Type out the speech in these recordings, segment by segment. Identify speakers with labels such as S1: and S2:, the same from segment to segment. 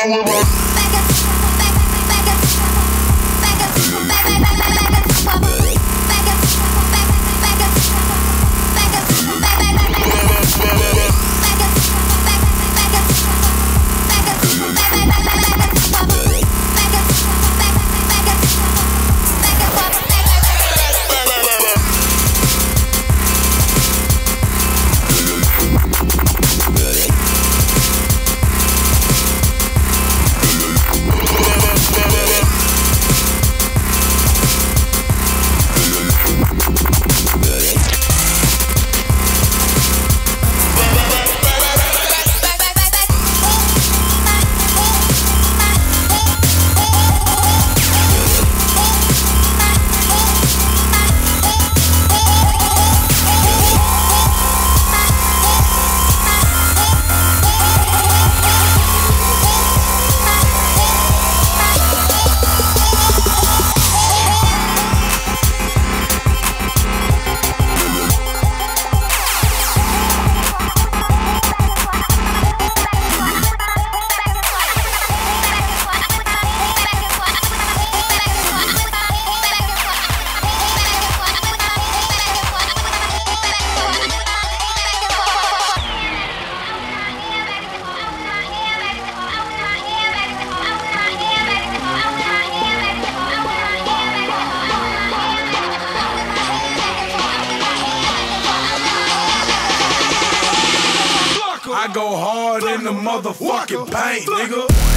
S1: all around. I go hard in the motherfucking paint, nigga.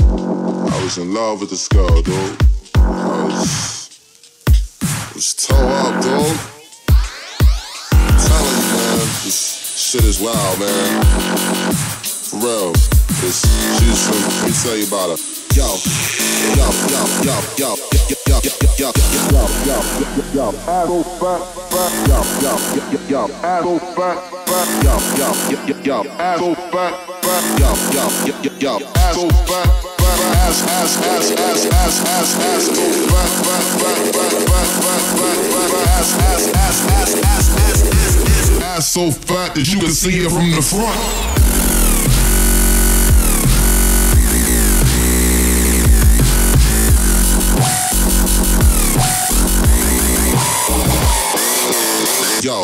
S2: I was in love with this girl, dude. I was, I you, man, this shit is wild, man. For real. She's from, let me tell you about her so fat that you can see it from the front.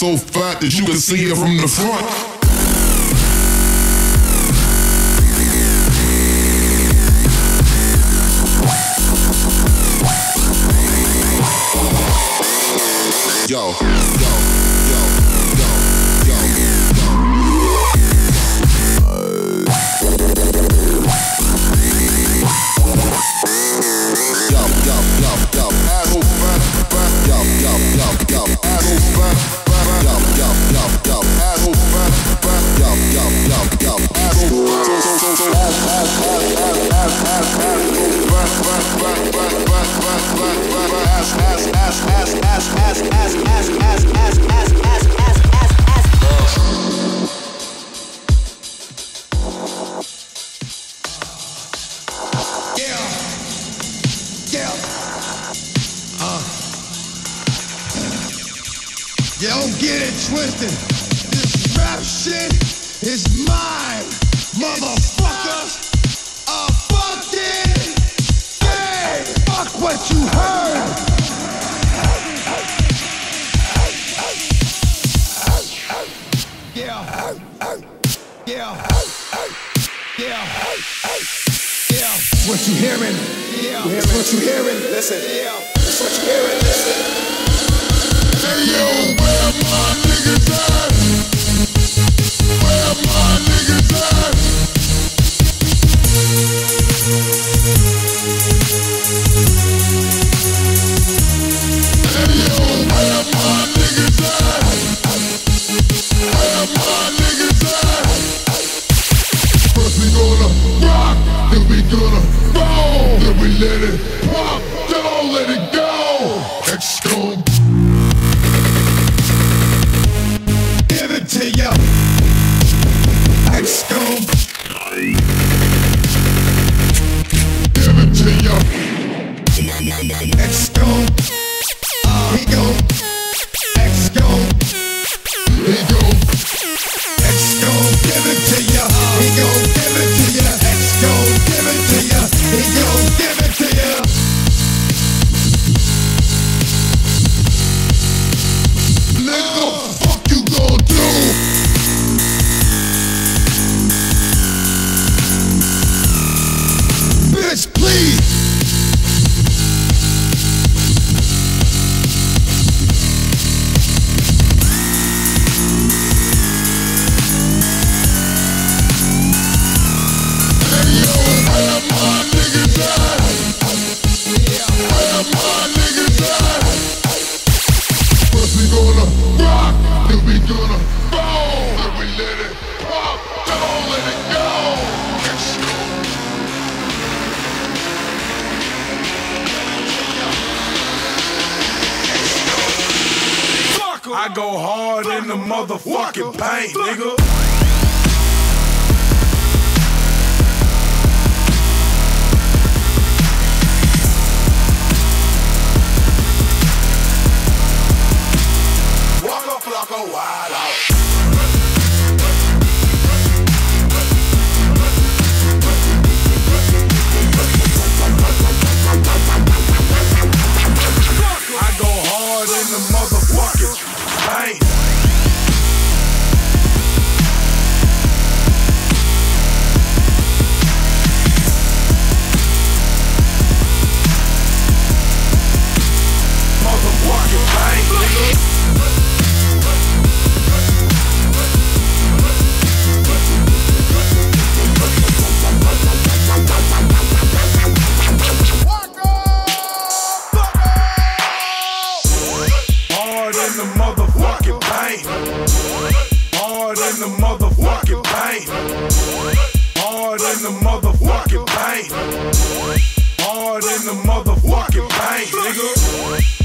S2: so fat that you can see it from the front. Yo.
S3: You don't get it twisted. This rap shit is mine, motherfuckers. A fucking game. Fuck what you heard. Yeah. Yeah. Yeah. Yeah. What you hearing? Yeah. What you hearing? Listen. Yeah. What you hearing? Listen.
S2: Hey yo, where my niggas at? Where my
S1: the motherfucking paint, nigga. motherfucking paint. Hard in the motherfucking paint, nigga.